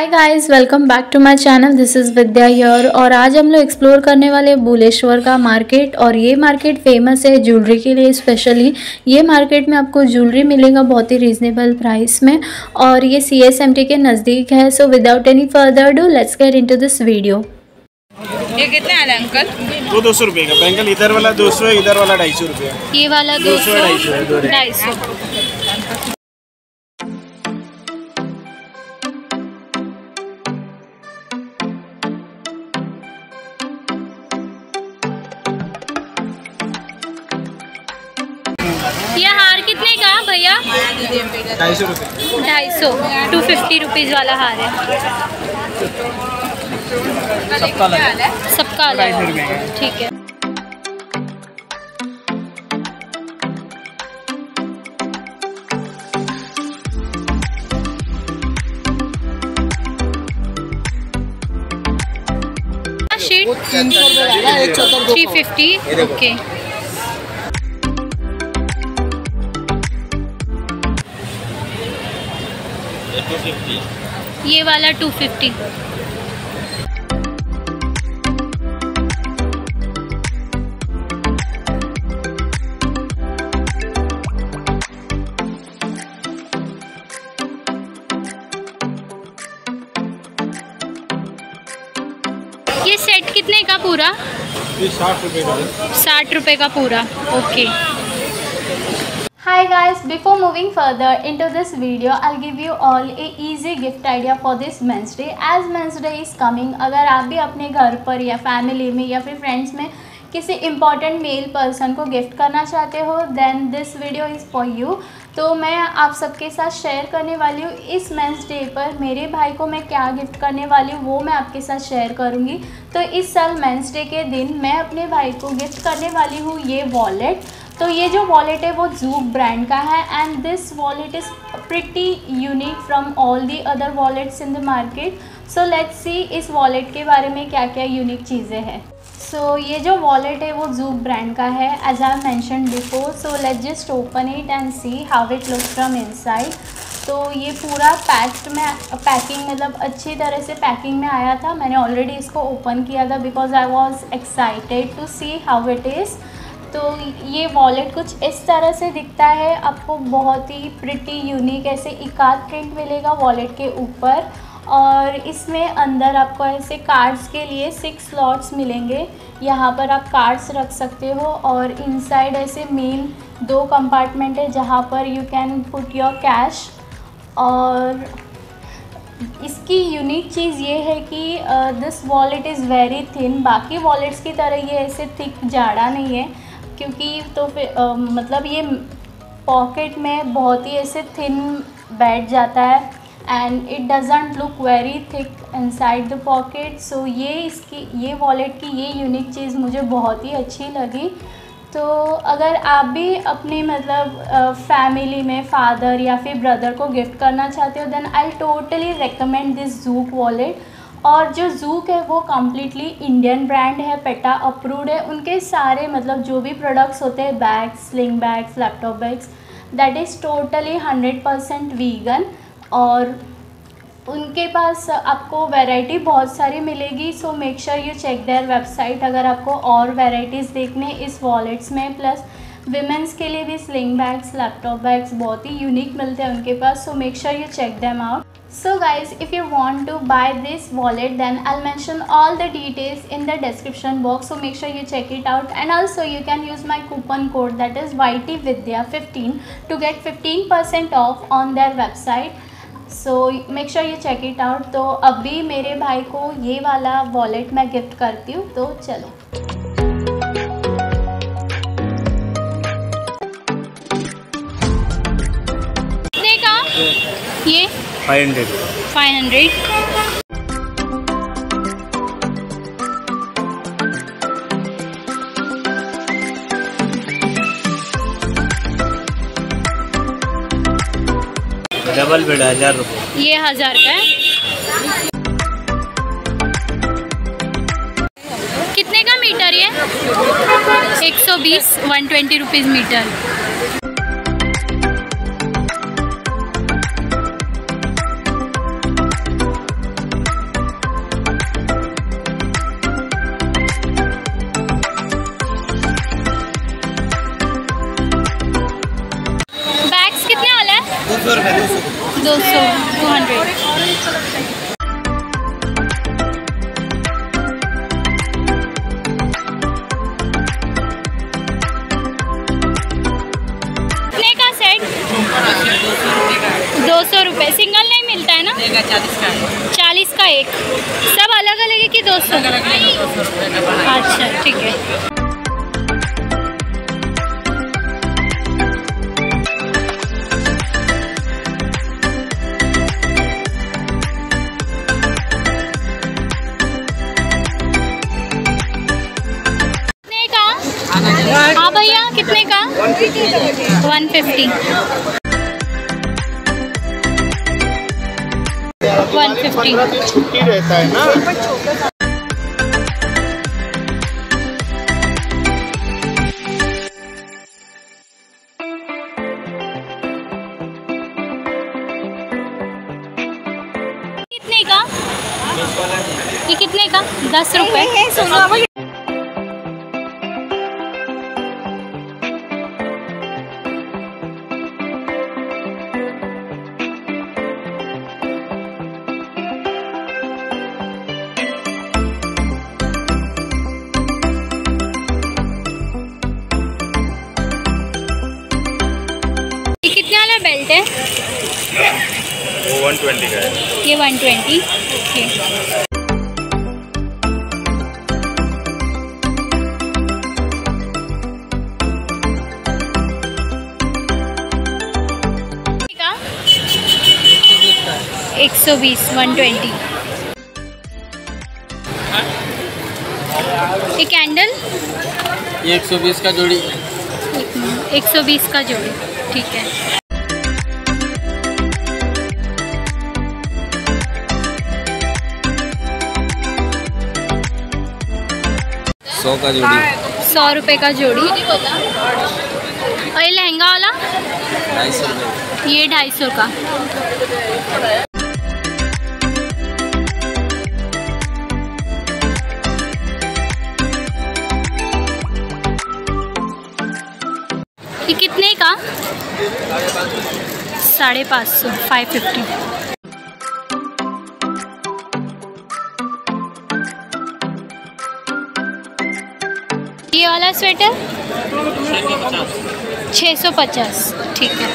Hi guys welcome back to my channel this is Vidya here और आज हम लोग एक्सप्लोर करने वाले बुलेश्वर का मार्केट और ये मार्केट फ़ेमस है ज्वेलरी के लिए स्पेशली ये मार्केट में आपको ज्वेलरी मिलेगा बहुत ही रीजनेबल प्राइस में और ये सी एस एम टी के नज़दीक है so without any further do let's get into this video ये कितने आले अंकल? वो दो सौ रुपये का। बैंगल इधर वाला दो सौ इधर वाला ढाई सौ रुपये। ये वाला दो सौ ढाई सौ दो। ढाई सौ। भैया? ढाई सौ ढाई सौ। टू फिफ्टी रुपीज़ वाला हार है। सबका अलग सबका अलग है। ठीक है। Three fifty? ओके। ये वाला टू फिफ्टी ये सेट कितने का पूरा? ये साठ रुपये का साठ रुपए का पूरा okay Hi guys, before moving further into this video, I'll give you all a easy gift idea for this Men's Day. As Men's Day is coming, अगर आप भी अपने घर पर या फैमिली में या फिर फ्रेंड्स में किसी इंपॉर्टेंट मेल पर्सन को गिफ्ट करना चाहते हो then this video is for you तो मैं आप सबके साथ शेयर करने वाली हूँ। इस मेंस डे पर मेरे भाई को मैं क्या गिफ्ट करने वाली हूँ वो मैं आपके साथ शेयर करूँगी। तो इस साल मेंस डे के दिन मैं अपने भाई को गिफ्ट करने वाली हूँ ये वॉलेट तो ये जो वॉलेट है वो जूक ब्रांड का है and this wallet is pretty unique from all the other wallets in the market so let's see इस वॉलेट के बारे में क्या क्या यूनिक चीज़ें हैं। सो so, ये जो वॉलेट है वो जूक ब्रांड का है as I mention before so let just open it and see how it looks from inside तो ये पूरा पैक्ड में पैकिंग मतलब अच्छी तरह से पैकिंग में आया था। मैंने ऑलरेडी इसको ओपन किया था because I was excited to see how it is तो ये वॉलेट कुछ इस तरह से दिखता है, आपको बहुत ही प्रिटी यूनिक ऐसे इकाद प्रिंट मिलेगा वॉलेट के ऊपर। और इसमें अंदर आपको ऐसे कार्ड्स के लिए सिक्स स्लॉट्स मिलेंगे। यहाँ पर आप कार्ड्स रख सकते हो और इनसाइड ऐसे मेन दो कंपार्टमेंट है जहाँ पर you can put your cash और इसकी यूनिक चीज़ ये है कि this wallet is very thin बाकी वॉलेट्स की तरह ये ऐसे थिक जाड़ा नहीं है। क्योंकि तो फिर मतलब ये पॉकेट में बहुत ही ऐसे थिन बैठ जाता है and it doesn't look very thick inside the pocket so ये इसकी, ये वॉलेट की ये यूनिक चीज़ मुझे बहुत ही अच्छी लगी। तो अगर आप भी अपनी मतलब फैमिली में फादर या फिर ब्रदर को गिफ्ट करना चाहते हो then I totally recommend this Zouk wallet और जो जूक है वो कम्प्लीटली इंडियन ब्रांड है पेटा अप्रूव्ड है, उनके सारे मतलब जो भी प्रोडक्ट्स होते हैं bags sling bags laptop bags that is totally hundred percent vegan और उनके पास आपको वैरायटी बहुत सारी मिलेगी so make sure you check their website अगर आपको और वैरायटीज़ देखने इस वॉलेट्स में प्लस विमेंस के लिए भी स्लिंग बैग्स लैपटॉप बैग्स बहुत ही यूनिक मिलते हैं उनके पास so make sure you check them out so guys if you want to buy this wallet then i'll mention all the details in the description box so make sure you check it out and also you can use my coupon code that is ytvidya15 to get 15% off on their website so make sure you check it out तो अभी मेरे भाई को ये वाला wallet मैं gift करती हूँ तो चलो कितने का ये five hundred five hundred double bed हज़ार रुपये ये हज़ार का है। कितने का मीटर ये? 120 120 रुपीज़ मीटर। दो सौ टू हंड्रेड कितने का सेट? दो सौ रुपये सिंगल नहीं मिलता है ना? चालीस का एक। सब अलग अलग है कि दो सौ? अच्छा ठीक है। कितने का? वन फिफ्टी वन फिफ्टी छुट्टी रहता है ना? कितने का? ये कितने का? दस रुपए। बेल्ट है? वो वन ट्वेंटी का है। ये वन ट्वेंटी ओके एक सौ बीस वन ट्वेंटी ये कैंडल? ये एक सौ बीस का जोड़ी। एक सौ बीस का जोड़ी ठीक है। सौ का जोड़ी। सौ रुपये का जोड़ी। और ये लहंगा वाला? ढाई सौ ये ढाई सौ का। ये कितने का? साढ़े पाँच सौ फाइव फिफ्टी वाला स्वेटर छः सौ पचास ठीक है।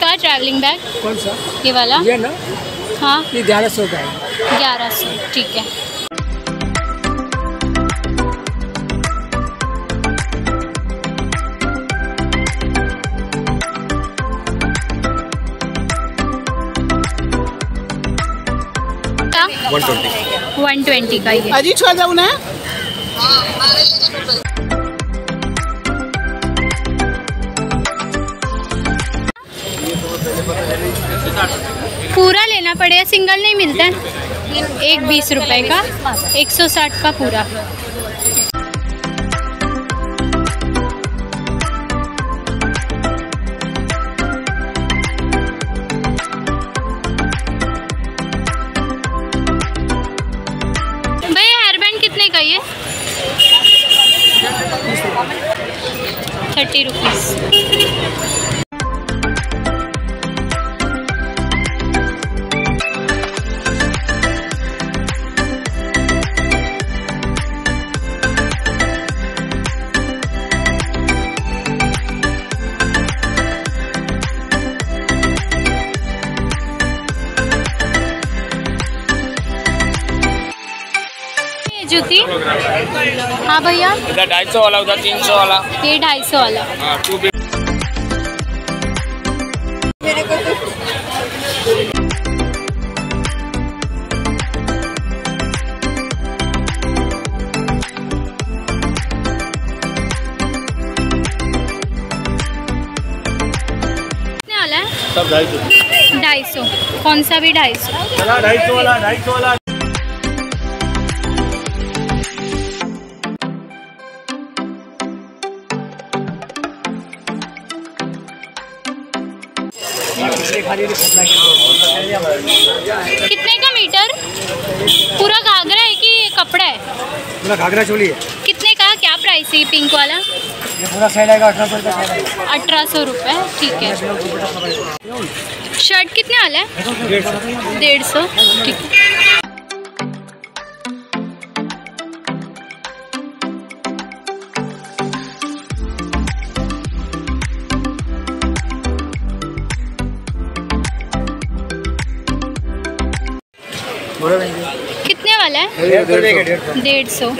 का ट्रैवलिंग बैग कौन सा? ये वाला? ये ना? हाँ। ये ग्यारह सौ का है। ग्यारह सौ ठीक है। वन ट्वेंटी वन ट्वेंटी का ये। अजी छोड़ जाऊ ना पूरा लेना पड़ेगा सिंगल नहीं मिलता। है एक बीस रुपए का एक सौ साठ का पूरा। हाँ भैया। इधर ढाई सौ वाला उधर तीन सौ वाला। ये ढाई सौ वाला। हाँ है? सब ढाई सौ। ढाई सौ। कौन सा भी ढाई सौ। ढाई सौ वाला ढाई सौ वाला कितने का मीटर? पूरा घाघरा है कि ये कपड़ा है? पूरा घाघरा चोली है। कितने का? क्या प्राइस है ये पिंक वाला? ये पूरा सेल आएगा अठारह सौ रुपये अठारह सौ रुपये ठीक है। शर्ट कितने वाला है? डेढ़ सौ ठीक है। कितने वाला है? डेढ़ सौ।